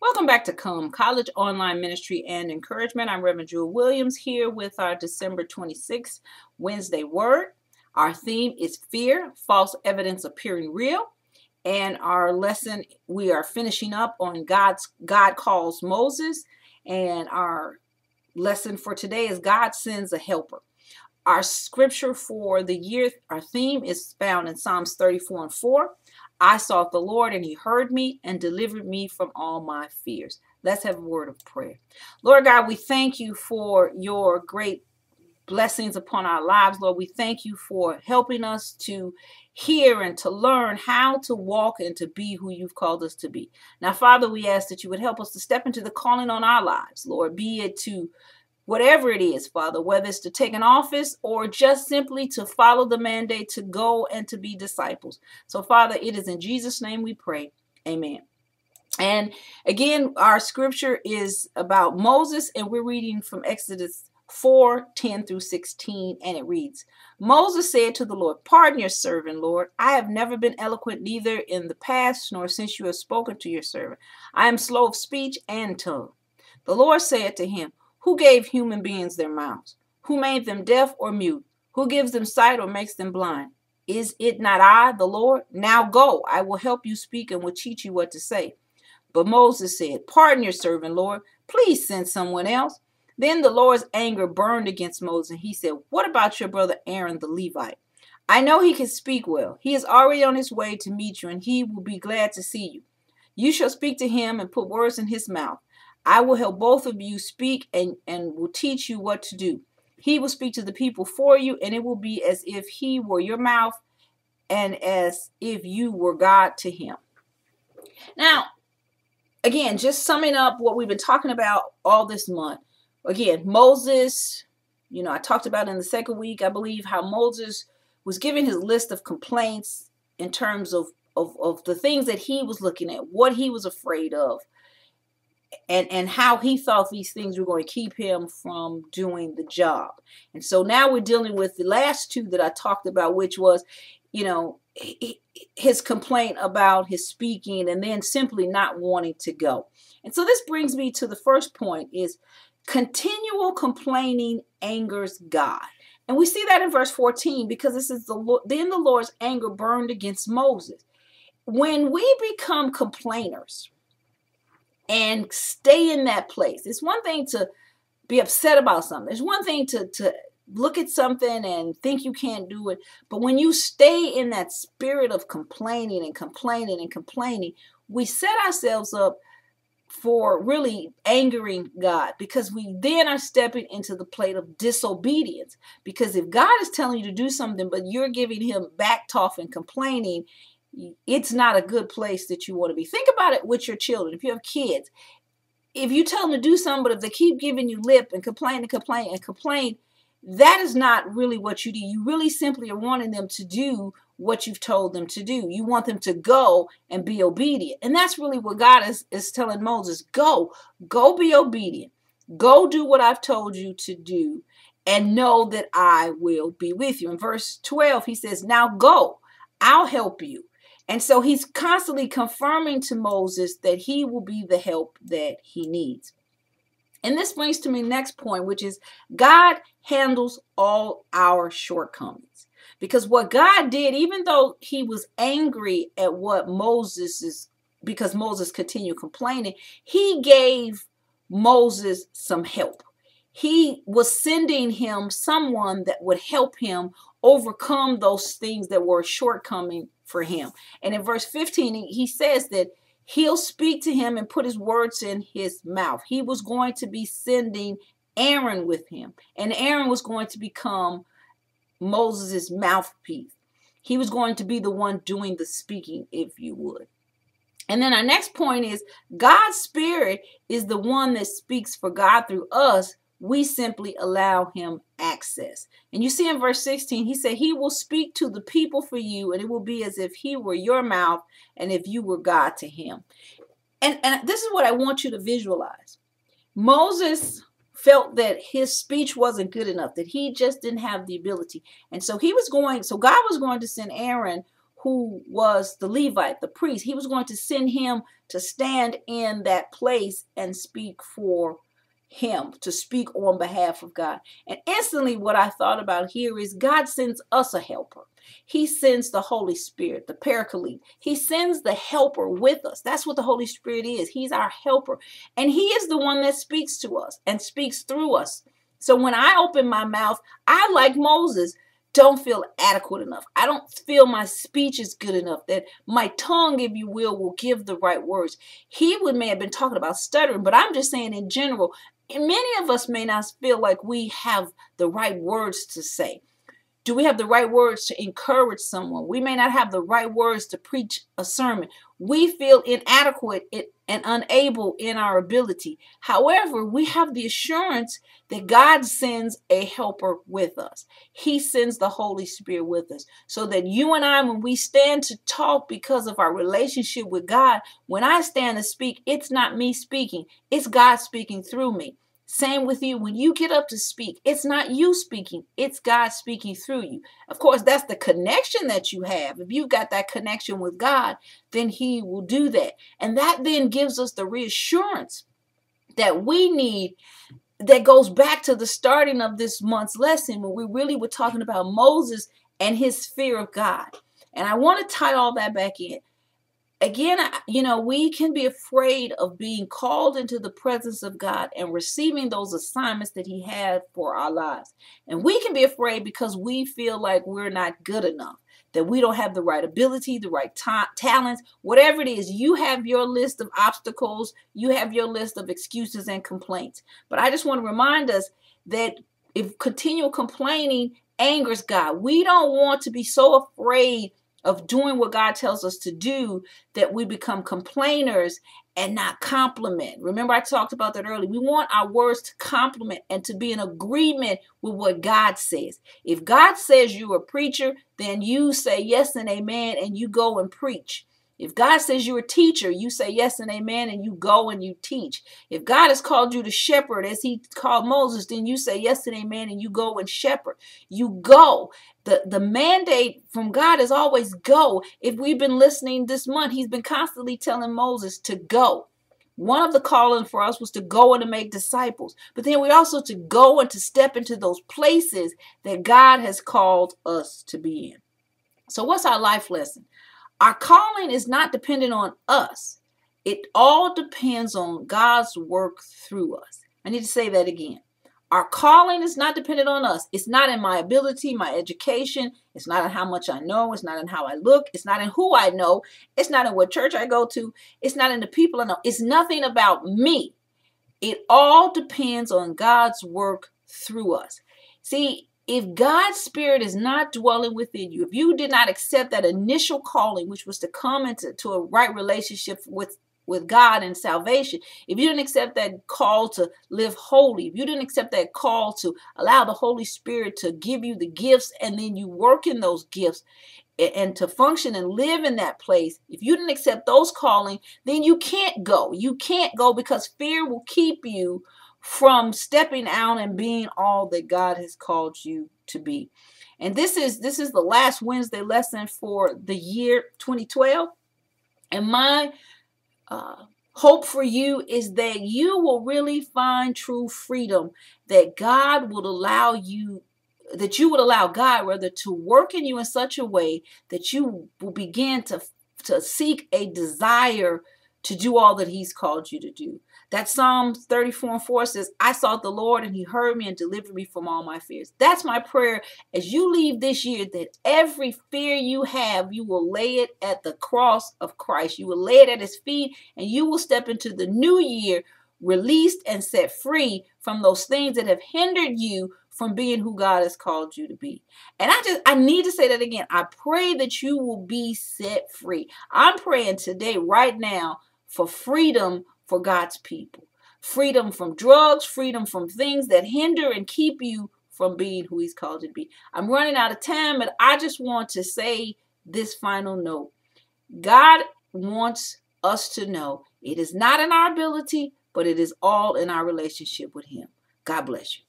Welcome back to Come College Online Ministry and Encouragement. I'm Reverend Jewel Williams here with our December 26th Wednesday Word. Our theme is Fear, False Evidence Appearing Real. And our lesson, we are finishing up on God's God calls Moses. And our lesson for today is God sends a helper. Our scripture for the year, our theme is found in Psalms 34 and 4. I sought the Lord and he heard me and delivered me from all my fears. Let's have a word of prayer. Lord God, we thank you for your great blessings upon our lives, Lord. We thank you for helping us to hear and to learn how to walk and to be who you've called us to be. Now, Father, we ask that you would help us to step into the calling on our lives, Lord, be it to whatever it is, Father, whether it's to take an office or just simply to follow the mandate to go and to be disciples. So, Father, it is in Jesus' name we pray. Amen. And again, our scripture is about Moses, and we're reading from Exodus 4 10 through 16, and it reads Moses said to the Lord, Pardon your servant, Lord. I have never been eloquent, neither in the past nor since you have spoken to your servant. I am slow of speech and tongue. The Lord said to him, who gave human beings their mouths? Who made them deaf or mute? Who gives them sight or makes them blind? Is it not I, the Lord? Now go, I will help you speak and will teach you what to say. But Moses said, Pardon your servant, Lord. Please send someone else. Then the Lord's anger burned against Moses, and he said, What about your brother Aaron the Levite? I know he can speak well. He is already on his way to meet you, and he will be glad to see you. You shall speak to him and put words in his mouth. I will help both of you speak and, and will teach you what to do. He will speak to the people for you, and it will be as if he were your mouth and as if you were God to him. Now, again, just summing up what we've been talking about all this month. Again, Moses, you know, I talked about in the second week, I believe, how Moses was giving his list of complaints in terms of, of, of the things that he was looking at, what he was afraid of and and how he thought these things were going to keep him from doing the job. And so now we're dealing with the last two that I talked about, which was, you know, his complaint about his speaking and then simply not wanting to go. And so this brings me to the first point is continual complaining angers God. And we see that in verse 14 because this is the then the Lord's anger burned against Moses. When we become complainers, and stay in that place. It's one thing to be upset about something. It's one thing to to look at something and think you can't do it. But when you stay in that spirit of complaining and complaining and complaining, we set ourselves up for really angering God because we then are stepping into the plate of disobedience. Because if God is telling you to do something, but you're giving him back and complaining, it's not a good place that you want to be. Think about it with your children. If you have kids, if you tell them to do something, but if they keep giving you lip and complain and complain and complain, that is not really what you do. You really simply are wanting them to do what you've told them to do. You want them to go and be obedient. And that's really what God is, is telling Moses go, go be obedient. Go do what I've told you to do and know that I will be with you. In verse 12, he says, Now go, I'll help you. And so he's constantly confirming to Moses that he will be the help that he needs. And this brings to me next point, which is God handles all our shortcomings. Because what God did, even though he was angry at what Moses is, because Moses continued complaining, he gave Moses some help. He was sending him someone that would help him overcome those things that were shortcoming for him. And in verse 15, he says that he'll speak to him and put his words in his mouth. He was going to be sending Aaron with him, and Aaron was going to become Moses' mouthpiece. He was going to be the one doing the speaking, if you would. And then our next point is God's Spirit is the one that speaks for God through us we simply allow him access. And you see in verse 16, he said, He will speak to the people for you, and it will be as if he were your mouth and if you were God to him. And, and this is what I want you to visualize. Moses felt that his speech wasn't good enough, that he just didn't have the ability. And so he was going, so God was going to send Aaron, who was the Levite, the priest. He was going to send him to stand in that place and speak for him, to speak on behalf of God. And instantly, what I thought about here is God sends us a helper. He sends the Holy Spirit, the Paraclete. He sends the helper with us. That's what the Holy Spirit is. He's our helper. And He is the one that speaks to us and speaks through us. So when I open my mouth, I, like Moses, don't feel adequate enough. I don't feel my speech is good enough, that my tongue, if you will, will give the right words. He would may have been talking about stuttering, but I'm just saying in general, many of us may not feel like we have the right words to say. Do we have the right words to encourage someone? We may not have the right words to preach a sermon. We feel inadequate and unable in our ability. However, we have the assurance that God sends a helper with us. He sends the Holy Spirit with us. So that you and I, when we stand to talk because of our relationship with God, when I stand to speak, it's not me speaking, it's God speaking through me. Same with you. When you get up to speak, it's not you speaking, it's God speaking through you. Of course, that's the connection that you have. If you've got that connection with God, then He will do that. And that then gives us the reassurance that we need that goes back to the starting of this month's lesson when we really were talking about Moses and his fear of God. And I want to tie all that back in again, you know, we can be afraid of being called into the presence of God and receiving those assignments that He had for our lives. And we can be afraid because we feel like we're not good enough, that we don't have the right ability, the right ta- talents, whatever it is. You have your list of obstacles, you have your list of excuses and complaints. But I just want to remind us that if continual complaining angers God, we don't want to be so afraid of doing what God tells us to do that we become complainers and not compliment. Remember, I talked about that earlier. We want our words to compliment and to be in agreement with what God says. If God says you're a preacher, then you say yes and amen and you go and preach. If God says you're a teacher, you say yes and amen and you go and you teach. If God has called you to shepherd as he called Moses, then you say yes and amen and you go and shepherd. You go. The, the mandate from God is always go. If we've been listening this month, he's been constantly telling Moses to go. One of the calling for us was to go and to make disciples, but then we also to go and to step into those places that God has called us to be in. So, what's our life lesson? Our calling is not dependent on us. It all depends on God's work through us. I need to say that again. Our calling is not dependent on us. It's not in my ability, my education. It's not in how much I know. It's not in how I look. It's not in who I know. It's not in what church I go to. It's not in the people I know. It's nothing about me. It all depends on God's work through us. See, if God's spirit is not dwelling within you, if you did not accept that initial calling, which was to come into to a right relationship with with God and salvation, if you didn't accept that call to live holy, if you didn't accept that call to allow the Holy Spirit to give you the gifts and then you work in those gifts and to function and live in that place, if you didn't accept those calling, then you can't go. You can't go because fear will keep you from stepping out and being all that God has called you to be. And this is this is the last Wednesday lesson for the year 2012. And my uh, hope for you is that you will really find true freedom, that God will allow you that you would allow God rather to work in you in such a way that you will begin to to seek a desire to do all that he's called you to do. That Psalm 34 and 4 says, I sought the Lord and he heard me and delivered me from all my fears. That's my prayer as you leave this year that every fear you have, you will lay it at the cross of Christ. You will lay it at his feet and you will step into the new year released and set free from those things that have hindered you from being who God has called you to be. And I just I need to say that again. I pray that you will be set free. I'm praying today right now for freedom for God's people. Freedom from drugs, freedom from things that hinder and keep you from being who He's called you to be. I'm running out of time, but I just want to say this final note. God wants us to know it is not in our ability, but it is all in our relationship with Him. God bless you.